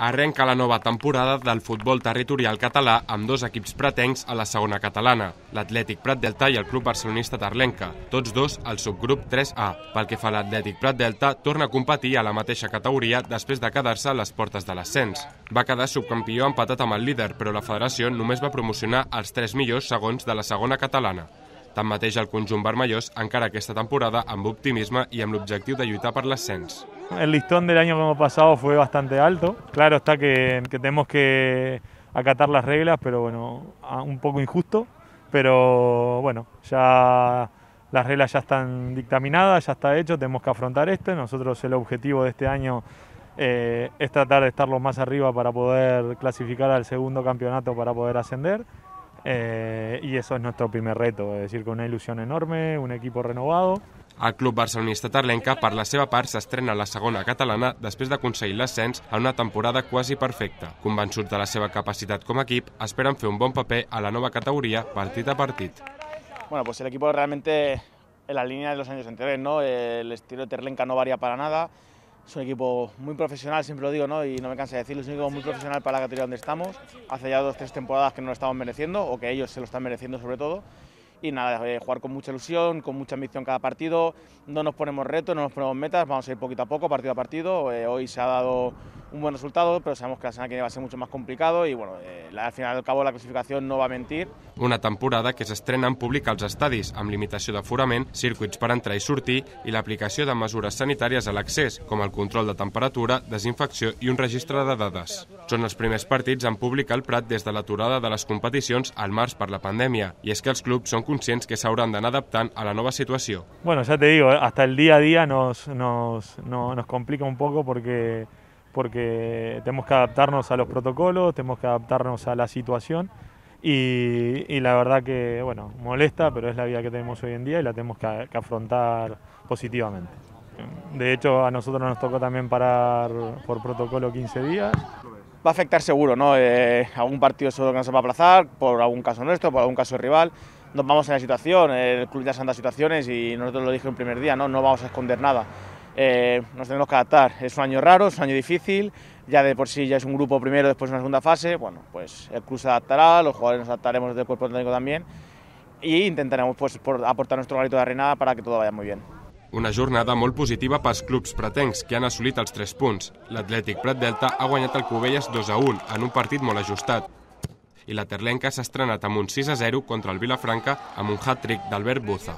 Arrenca la nova temporada del futbol territorial català amb dos equips pretencs a la segona catalana, l'Atlètic Prat Delta i el Club Barcelonista Tarlenca, tots dos al subgrup 3A. Pel que fa a l'Atlètic Prat Delta, torna a competir a la mateixa categoria després de quedar-se a les portes de l'ascens. Va quedar subcampió empatat amb el líder, però la federació només va promocionar els tres millors segons de la segona catalana. Tanmateix, el conjunt vermellós encara aquesta temporada amb optimisme i amb l'objectiu de lluitar per l'ascens. El listón del año que hemos pasado fue bastante alto. Claro está que, que tenemos que acatar las reglas, pero bueno, un poco injusto. Pero bueno, ya las reglas ya están dictaminadas, ya está hecho, tenemos que afrontar esto. Nosotros el objetivo de este año eh, es tratar de estar lo más arriba para poder clasificar al segundo campeonato para poder ascender. Eh, y eso es nuestro primer reto, es decir, con una ilusión enorme, un equipo renovado. El club barcelonista Tarlenca, per la seva part, s'estrena a la segona catalana després d'aconseguir l'ascens a una temporada quasi perfecta. Convençuts de la seva capacitat com a equip, esperen fer un bon paper a la nova categoria partit a partit. Bueno, pues el equipo realmente en la línea de los años anteriores, ¿no? El estilo de Terlenca no varía para nada. Es un equipo muy profesional, siempre lo digo, ¿no? y no me cansa de decirlo, es un equipo muy profesional para la categoría donde estamos. Hace ya dos o tres temporadas que no lo estamos mereciendo, o que ellos se lo están mereciendo sobre todo y nada, eh, jugar con mucha ilusión, con mucha ambición cada partido, no nos ponemos retos, no nos ponemos metas, vamos a ir poquito a poco, partido a partido, eh, hoy se ha dado un buen resultado, pero sabemos que la semana que viene va a ser mucho más complicado y bueno, eh, al final al cabo la clasificación no va a mentir. Una temporada que s'estrena en públic als estadis, amb limitació d'aforament, circuits per entrar i sortir i l'aplicació de mesures sanitàries a l'accés, com el control de temperatura, desinfecció i un registre de dades. Són els primers partits en públic al Prat des de l'aturada de les competicions al març per la pandèmia, i és que els clubs són conscients que s'hauran d'anar adaptant a la nova situació. Bueno, ya te digo, hasta el día a día nos, nos, no, nos complica un poco porque, porque tenemos que adaptarnos a los protocolos, tenemos que adaptarnos a la situación y, y, la verdad que, bueno, molesta, pero es la vida que tenemos hoy en día y la tenemos que, que afrontar positivamente. De hecho, a nosotros nos tocó también parar por protocolo 15 días. Va a afectar seguro, ¿no? Eh, algún partido seguro que no se va a aplazar, por algún caso nuestro, por algún caso rival. Nos vamos en la situación, el club ya se han dado situaciones y nosotros lo dije el primer día, ¿no? No vamos a esconder nada. Eh, nos tenemos que adaptar. Es un año raro, es un año difícil, ya de por sí ya es un grupo primero, después una segunda fase. Bueno, pues el club se adaptará, los jugadores nos adaptaremos desde el cuerpo técnico también y intentaremos pues, por, aportar nuestro granito de arena para que todo vaya muy bien. Una jornada molt positiva pels clubs pretencs, que han assolit els 3 punts. L'Atlètic Prat Delta ha guanyat el Cubelles 2 a 1, en un partit molt ajustat. I la Terlenca s'ha estrenat amb un 6 a 0 contra el Vilafranca amb un hat-trick d'Albert Buza.